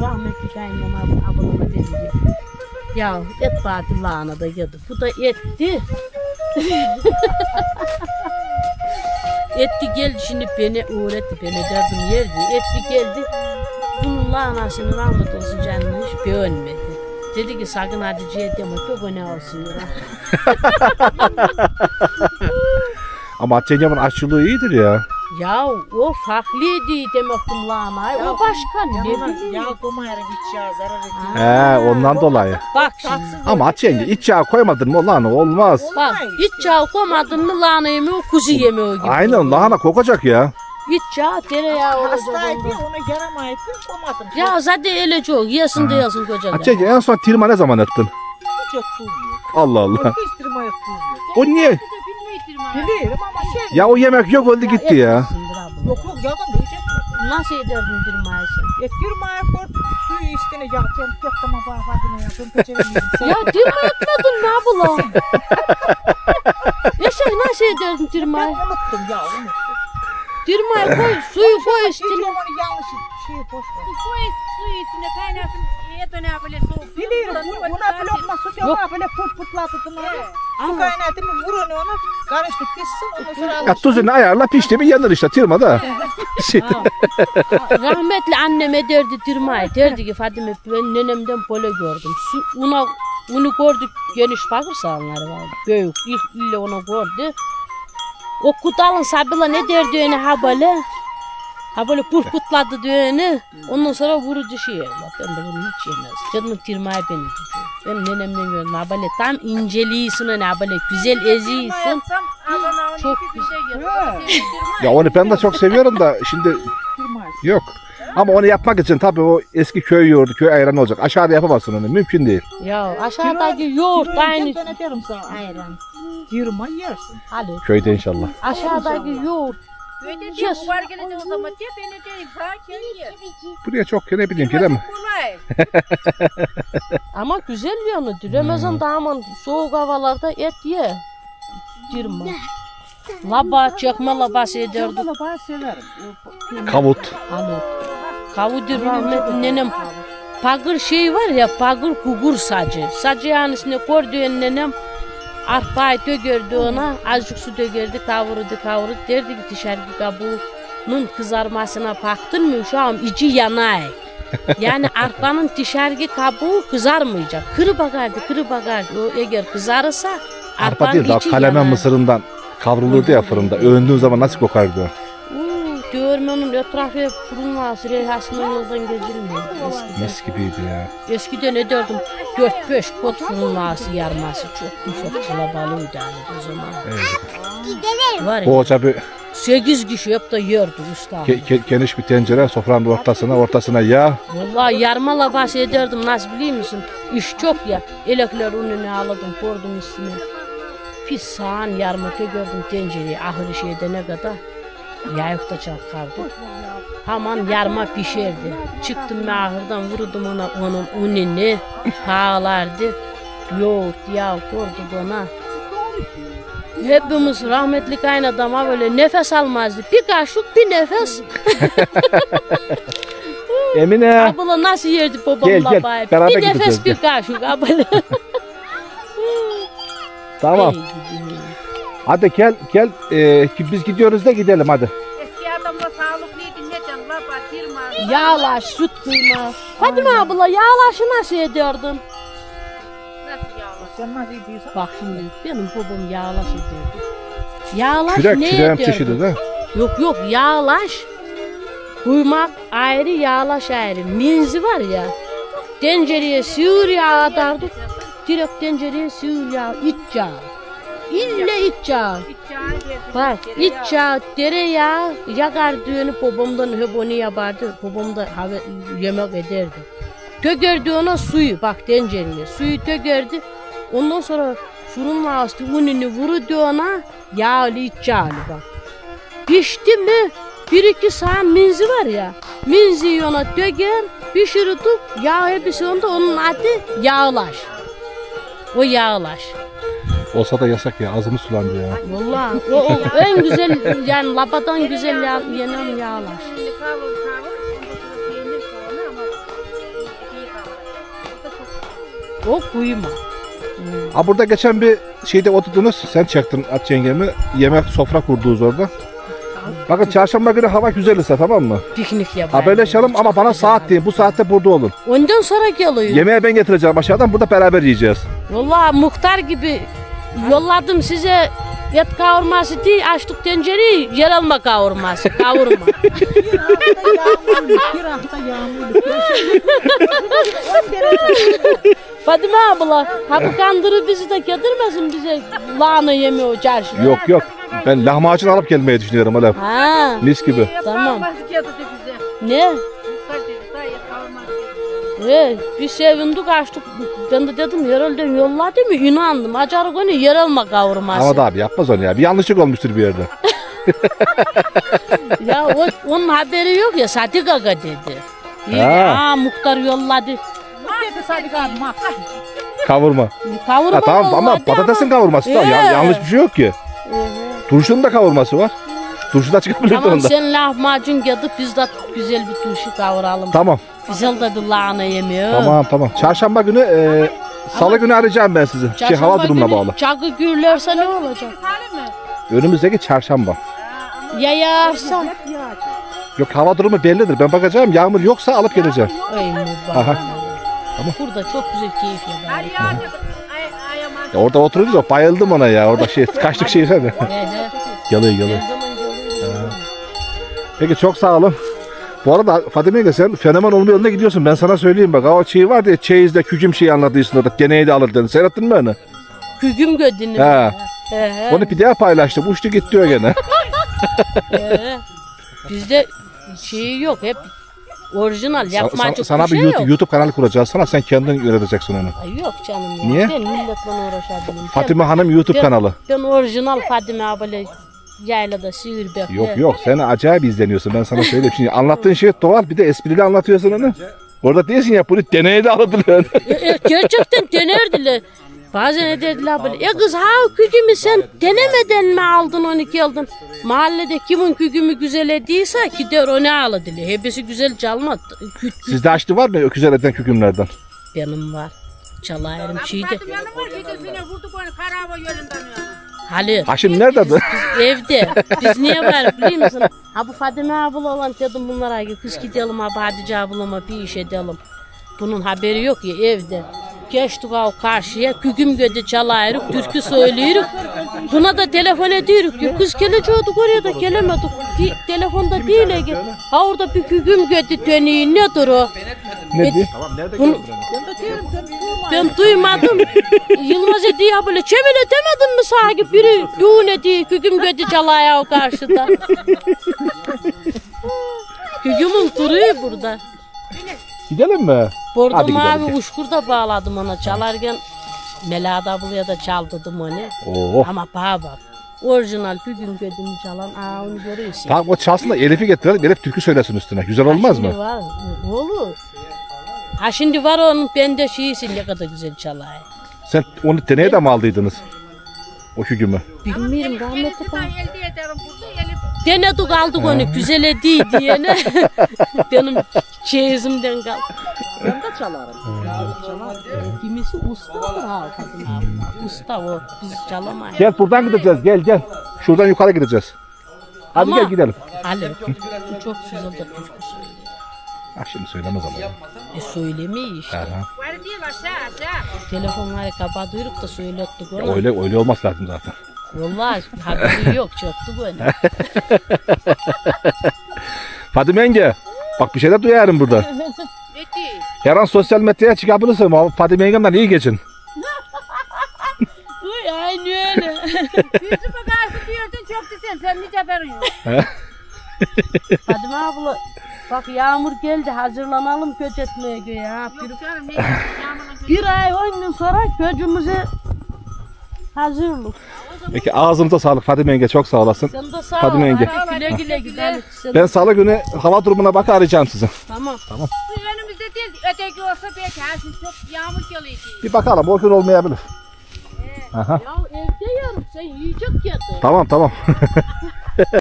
rahmetli kayınmam ab- ablama dedi ki, ya et bari lahana da yedi. Bu da etti. etti geldi şimdi beni öğretti beni derdim yerdi. Etti geldi. Bunun lahanasını rahmet olsun canına hiç beğenmedi. Dedi ki sakın Hatice'ye deme çok öne olsun. Ama Hatice yengemin aşçılığı iyidir ya. Ya o farklıydı demektim lahana. O başka ne bileyim. Yağ koymayarım hiç yağ zarar ediyor. He ondan dolayı. Bak şimdi. Tatsız Ama Hatice yenge iç yağ koymadın mı lan olmaz. Bak iç yağ koymadın mı lahana yemeği kuzu yemeği gibi. Aynen lahana kokacak ya. İç yağ tereyağı olacak. Hastaydı ona yaramayıp koymadım. Ya zaten öyle çok. Yesin de yesin koca. Hatice yenge en son tirma ne zaman ettin? Hiç yok. Allah Allah. Hiç tuz yok. O niye? Biliyorum ama şey Ya o yemek yok öldü gitti ya. yok yok yakın da hiç etmedim. Nasıl ederdin dirmayı sen? Et tırmaya koy suyu üstüne yakıyorum. Yok tamam bana fadime yapıyorum. Peçelemeyeyim. Ya dirma etmedin ne yapalım? ya sen nasıl ederdin Ben dirmayı? unuttum ya unuttum. Dirmayı koy, suyu koy Hiç üstüne. onu yanlış şey boş ver. Su suyu üstüne kaynasın. Et öne böyle soğuk. Biliyorum bu, buna blokma su Yok. yok. böyle put onu. Su onu. Karıştı pişsin ondan sonra Ya tuzunu ayarla pişti mi yenir işte tirma da. Şey. Rahmetli annem ederdi dirmayı. Derdi ki Fadime ben nenemden böyle gördüm. Su, una, unu gördük geniş bakır sahanları var. Büyük. İlk ille onu gördü. O kudalın sabıyla ne derdi öyle ha böyle. Ha böyle pur putladı düğünü. Ondan sonra vurucu şey. Bak ben de bunu hiç yemez. Canım tirmayı beni tutuyor. Ben nenemden gördüm. Ha böyle tam inceliyorsun ha böyle güzel eziyorsun. Çok ya onu ben de çok seviyorum da şimdi yok. Ama onu yapmak için tabii o eski köy yoğurdu, köy ayranı olacak. Aşağıda yapamazsın onu. Mümkün değil. Ya aşağıdaki yoğurt aynı. Ben ederim sana ayran. Yırma yersin. Köyde inşallah. Aşağıdaki yoğurt. Öyle diye bu var gelecek o zaman diye ben edeyim. Sana kim yer? Buraya çok ne bileyim ki değil mi? Kolay. Ama güzel yanıdır. Ramazan da aman soğuk havalarda et ye. Dirma. Laba, çekme labası ederdik. Valla ben severim. Kavut. Ali. Kavudur rahmetli nenem. Pagır şey var ya pagır kugur sacı. Sacı yanisine gördüğün nenem arpayı dögerdi ona. Azıcık su dögerdi kavurdu kavurdu. Derdi ki dışarı kabuğunun kızarmasına baktın mı an içi yanay. Yani arpanın dışarı kabuğu kızarmayacak. Kırı bakardı kırı bakardı. O eğer kızarırsa Arpa değil daha içi kalemen yanar. mısırından kavrulurdu ya fırında. Övündüğün zaman nasıl kokardı o? Uuu, Dövmenin etrafı fırınla reyhasının yoldan geçilmiyor. Eskiden. Mis gibiydi ya. Eskiden ne derdim? Dört beş kot fırınlası yarması çok çok kalabalıydı hani o zaman. Var ya Koca bir sekiz kişi hep de yerdi usta. ke- ke- geniş bir tencere sofranın ortasına ortasına yağ. Vallahi yarma labası ederdim nasıl biliyor musun? İş çok ya. Elekler ununu alırdım koydum üstüne. Pis sağan yarma gördüm tencereye ahır işe edene kadar. Yayıkta çarpardı. Hemen yarma pişerdi. Çıktım ben ahırdan vurdum ona onun ununu. Pahalardı. Yoğurt, yağ koyduk ona. Hepimiz rahmetli kaynadama böyle nefes almazdı. Bir kaşık bir nefes. Emine. Abla nasıl yerdi babam Gel, gel. Beraber Bir nefes bir kaşık abla. Tamam. Ey gidi. Hadi gel gel ki biz gidiyoruz da gidelim hadi. Eski adamla sağlıklıydı ne can baba tirma. Yağlaş, süt kıyma. Fatime abla yağlaşı nasıl ediyordun? Nasıl yağlar? Sen nasıl. Bak şimdi benim babam yağlaş ediyordu. Yağlaş Kürek ne küreğim ediyordu? çeşidi de. Yok yok yağlaş. Kuymak ayrı yağlaş ayrı. Minzi var ya. Tencereye sığır yağ atardık. Direkt tencereye sığır yağ, iç yağ. İlle iç yağ. Bak iç yağ, tereyağı yakar düğünü babamdan hep onu yapardı. Babam da hava, yemek ederdi. Tökerdi ona suyu bak tencereye. Suyu tökerdi. Ondan sonra fırın ağzı ununu vurdu ona. Yağlı iç yağlı bak. Pişti mi bir iki saat minzi var ya. Minziyi ona döker pişirdik. Yağ hepsi onda onun adı yağlaş. O yağlaş. Olsa da yasak ya ağzımız sulandı ya. Vallahi o, o en güzel yani labadan güzel yağ, yenen ama O kuyma. Ha burada geçen bir şeyde oturdunuz. Sen çaktın at yengemi. Yemek sofra kurdunuz orada. Bakın çarşamba günü hava güzel ise tamam mı? Piknik yapar. Haberleşelim ama bana saat deyin. Bu saatte burada olun. Ondan sonra geliyor. Yemeği ben getireceğim aşağıdan. Burada beraber yiyeceğiz. Vallahi muhtar gibi yolladım size et kavurması değil açtık tencereyi yer alma kavurması kavurma. Bir hafta yağmurluk, bir hafta yağmurluk. On derece. Fadime abla ha bu kandırı bizi de getirmesin bize lahana yemi o çarşıda. Yok yok. Ben lahmacun alıp gelmeyi düşünüyorum hala. Ha Mis gibi. Tamam. Ne? He, biz sevindik açtık. Ben de dedim yerelden yolladı mı inandım. Acar günü yer alma kavurması. Ama da abi yapmaz onu ya. Bir yanlışlık olmuştur bir yerde. Ya o, onun haberi yok ya Sadık Aga dedi. Ha. ha muhtar yolladı. Dedi Sadık abi mak. Kavurma. Kavurma Ha, tamam ama patatesin kavurması da. Ya, Ee. yanlış bir şey yok ki. Turşunun da kavurması var. Turşu da çıkabilir Tamam onda. sen lahmacun gedip biz de güzel bir turşu kavuralım. Tamam. Güzel de bir lahana yemeği. Tamam tamam. Çarşamba günü e, salı günü arayacağım ben sizi. Şey hava durumuna günü bağlı. Çakı gürlerse ne olacak? Önümüzdeki çarşamba. Ya yağarsa? Yok hava durumu bellidir. Ben bakacağım. Yağmur yoksa alıp geleceğim. Aha. Burada çok güzel keyif. Ya orada oturuyoruz ya bayıldım ona ya. Orada şey kaçtık şey zaman geliyor. Peki çok sağ olun. Bu arada Fatime Yenge sen fenomen olma yoluna gidiyorsun. Ben sana söyleyeyim bak. O şey var ya çeyizde kücüm şeyi anlatıyorsun orada. Deneyi de alır dedin. Seyrettin mi onu? Kügüm gödünü. He. He. Onu bir daha paylaştım. Uçtu gitti o gene. he. Bizde şey yok hep orijinal yapmacık sana, sana bir şey YouTube, yok. YouTube kanalı kuracağız. Sana sen kendin yöneteceksin onu. Ay yok canım ya. Niye? Ben milletle uğraşabilirim. Fatime Hanım YouTube ben- kanalı. Ben, ben orijinal Fatime abla yaylada Siirbek'te. Yok yok sen acayip izleniyorsun ben sana söyleyeyim. Şimdi anlattığın şey doğal bir de esprili anlatıyorsun onu. Orada değilsin ya bunu deneye de aldılar. E, e, gerçekten denerdiler. Bazen ne dediler böyle. E kız ha kügümü sen denemeden mi aldın 12 aldın? Mahallede kimin kügümü güzel ediyse gider onu aladılar. Hepsi güzel çalmadı. Sizde açtı var mı öküzler eden kükümlerden? benim var. Çalayırım şeydi. Yanım var. Gecesine vurduk onu karava yönünden yani. Halil. Haşim nerede adı? Evde. Biz niye var biliyor musun? Ha bu Fadime abla olan dedim bunlara ki kız gidelim abi Hatice ablama bir iş edelim. Bunun haberi yok ya evde. Geçtik av karşıya kügüm göde çalayırık, türkü söylüyoruz. Buna da telefon ediyoruz diyor. Kız gelecektik oraya da gelemedik. Di- telefonda değil Ege. Ha orada bir kügüm göde dönüyor. Nedir o? ne diye? Bunu, Ben de diyorum sen durma. ben duymadım. Yılmaz ediyor ya böyle çemile demedin mi sahibi biri düğün ediyor kügüm gödü çalaya o karşıda. Kügümün duruyor burada. Gidelim mi? Bordo Hadi gidelim, mavi gel. uçkur da bağladım ona çalarken. Melahat ablaya da çaldırdım onu. Oo. Ama bana bak. Orijinal kügüm gödünü çalan aa onu görüyorsun. Tamam o çalsın da Elif'i getirelim. Elif türkü söylesin üstüne. Güzel olmaz mı? Var, olur. Ha şimdi var onun bende şeysin ne kadar güzel çalay. Sen onu deneye de mi aldıydınız? O kükümü. Bilmiyorum rahmetli Elif'i falan. de elde ederim burada. Elif Denedik aldık onu güzele değil diyene. Benim çeyizimden kaldı. Ben de çalarım. çalarım. Kimisi ustadır ha kadın abla. Usta o. Biz çalamayız. Gel buradan gideceğiz. Gel gel. Şuradan yukarı gideceğiz. Hadi Ama- gel gidelim. Ali. Çok güzel de türkü söylüyor. Ha şimdi söylemez ama. E söylemeyi işte. Aha. Telefonları kapatıyorduk da söylettik Ya onu. öyle öyle olması lazım zaten. Vallahi haberi yok çöktü böyle. Fatime yenge. Bak bir şeyler duyarım burada. Ne değil? Her an sosyal medyaya çıkabilirsin ama Fatime yengemden iyi geçin. Uy aynı öyle. Yüzüme karşı diyordun çok güzel. Sen hiç haberin yok. Fadime abla bak yağmur geldi hazırlanalım köç etmeye göğe. Ha. Bir, bir ay on gün sonra köcümüze hazırlık. Peki ağzınıza sağlık Fatime yenge çok sağ olasın. Sen de sağ ol. yenge. Güle güle. Sen- Ben salı günü hava durumuna bak arayacağım sizi. Tamam. Bu önümüzde değil. Öteki olsa belki her şey çok yağmur geliyor. Bir bakalım o gün olmayabilir. Aha. Ya evde yarım sen yiyecek yedin. Tamam tamam.